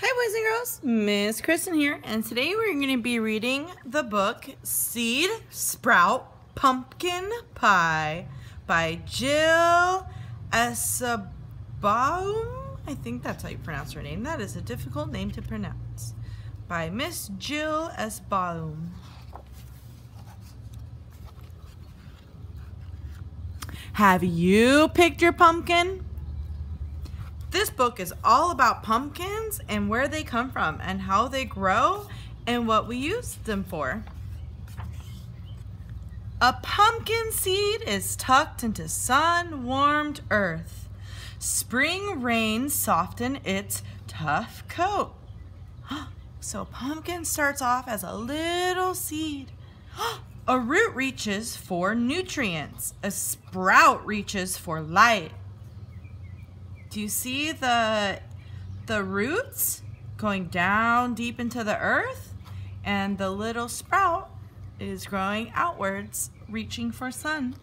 Hi boys and girls, Miss Kristin here, and today we're going to be reading the book Seed Sprout Pumpkin Pie by Jill Esabaum. I think that's how you pronounce her name. That is a difficult name to pronounce. By Miss Jill Esabaum. Have you picked your pumpkin? This book is all about pumpkins and where they come from and how they grow and what we use them for. A pumpkin seed is tucked into sun-warmed earth. Spring rains soften its tough coat. So pumpkin starts off as a little seed. A root reaches for nutrients. A sprout reaches for light. Do you see the, the roots going down deep into the earth? And the little sprout is growing outwards, reaching for sun.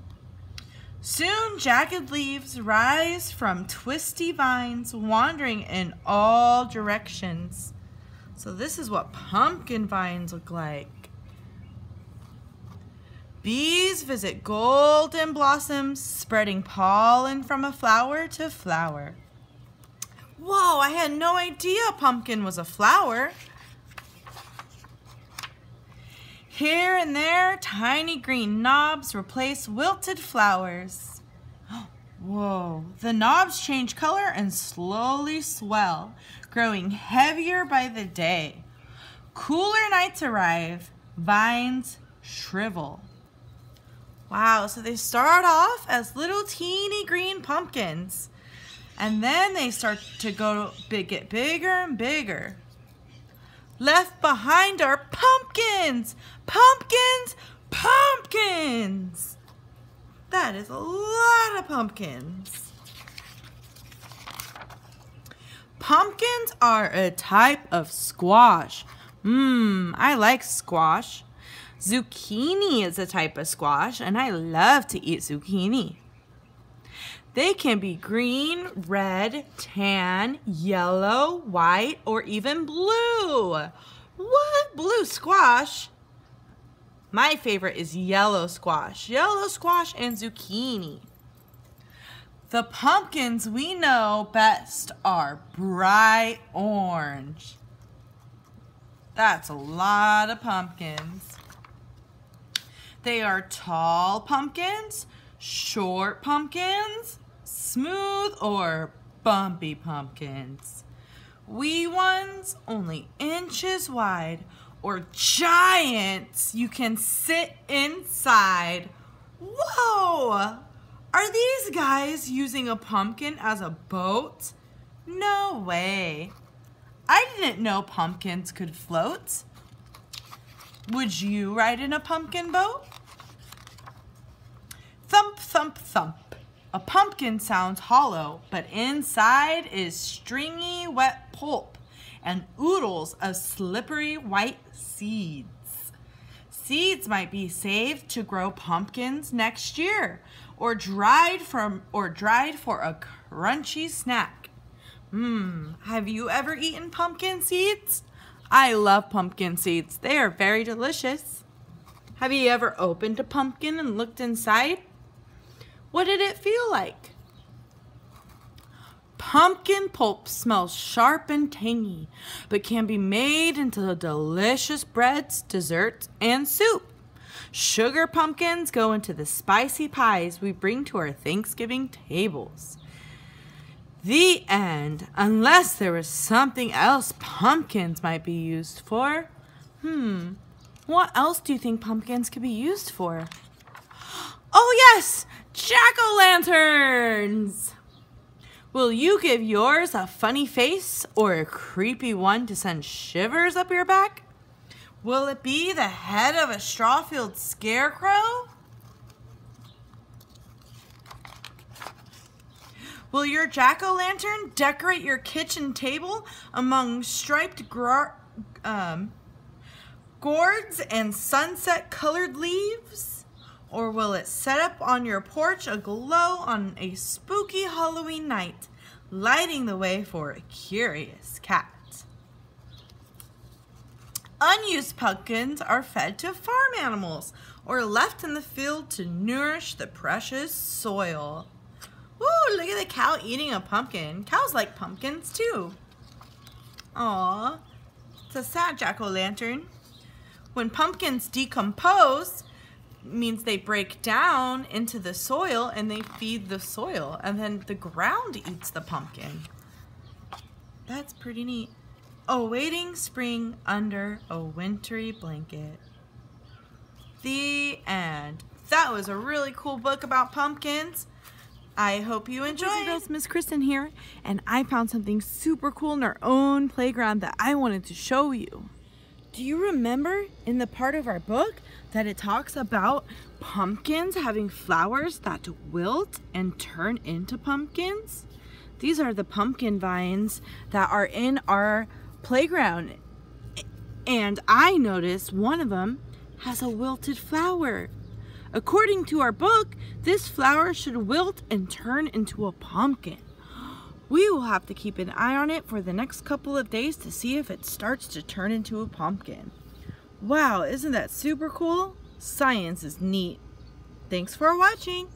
Soon jagged leaves rise from twisty vines, wandering in all directions. So this is what pumpkin vines look like. Bees visit golden blossoms, spreading pollen from a flower to flower. Whoa, I had no idea a pumpkin was a flower. Here and there, tiny green knobs replace wilted flowers. Whoa, the knobs change color and slowly swell, growing heavier by the day. Cooler nights arrive, vines shrivel. Wow, so they start off as little teeny green pumpkins. And then they start to go big, get bigger and bigger. Left behind are pumpkins, pumpkins, pumpkins. That is a lot of pumpkins. Pumpkins are a type of squash. Mmm, I like squash. Zucchini is a type of squash, and I love to eat zucchini. They can be green, red, tan, yellow, white, or even blue. What? Blue squash? My favorite is yellow squash. Yellow squash and zucchini. The pumpkins we know best are bright orange. That's a lot of pumpkins. They are tall pumpkins, short pumpkins, smooth or bumpy pumpkins. Wee ones only inches wide or giants you can sit inside. Whoa! Are these guys using a pumpkin as a boat? No way. I didn't know pumpkins could float. Would you ride in a pumpkin boat? Thump, thump, thump. A pumpkin sounds hollow, but inside is stringy, wet pulp and oodles of slippery white seeds. Seeds might be saved to grow pumpkins next year or dried from or dried for a crunchy snack. Mmm, have you ever eaten pumpkin seeds? I love pumpkin seeds. They are very delicious. Have you ever opened a pumpkin and looked inside? What did it feel like? Pumpkin pulp smells sharp and tangy, but can be made into delicious breads, desserts, and soup. Sugar pumpkins go into the spicy pies we bring to our Thanksgiving tables. The end, unless there was something else pumpkins might be used for. Hmm, what else do you think pumpkins could be used for? Oh yes, jack-o'-lanterns! Will you give yours a funny face or a creepy one to send shivers up your back? Will it be the head of a straw-filled scarecrow? Will your jack-o'-lantern decorate your kitchen table among striped um, gourds and sunset-colored leaves? Or will it set up on your porch aglow on a spooky Halloween night, lighting the way for a curious cat? Unused pumpkins are fed to farm animals or left in the field to nourish the precious soil. Ooh, look at the cow eating a pumpkin. Cows like pumpkins too. Aw, it's a sad jack-o'-lantern. When pumpkins decompose, means they break down into the soil and they feed the soil and then the ground eats the pumpkin. That's pretty neat. Awaiting spring under a wintry blanket. The end. That was a really cool book about pumpkins. I hope you enjoyed. Hey girls, Miss Kristin here, and I found something super cool in our own playground that I wanted to show you. Do you remember in the part of our book that it talks about pumpkins having flowers that wilt and turn into pumpkins? These are the pumpkin vines that are in our playground. And I noticed one of them has a wilted flower. According to our book, this flower should wilt and turn into a pumpkin. We will have to keep an eye on it for the next couple of days to see if it starts to turn into a pumpkin. Wow, isn't that super cool? Science is neat. Thanks for watching.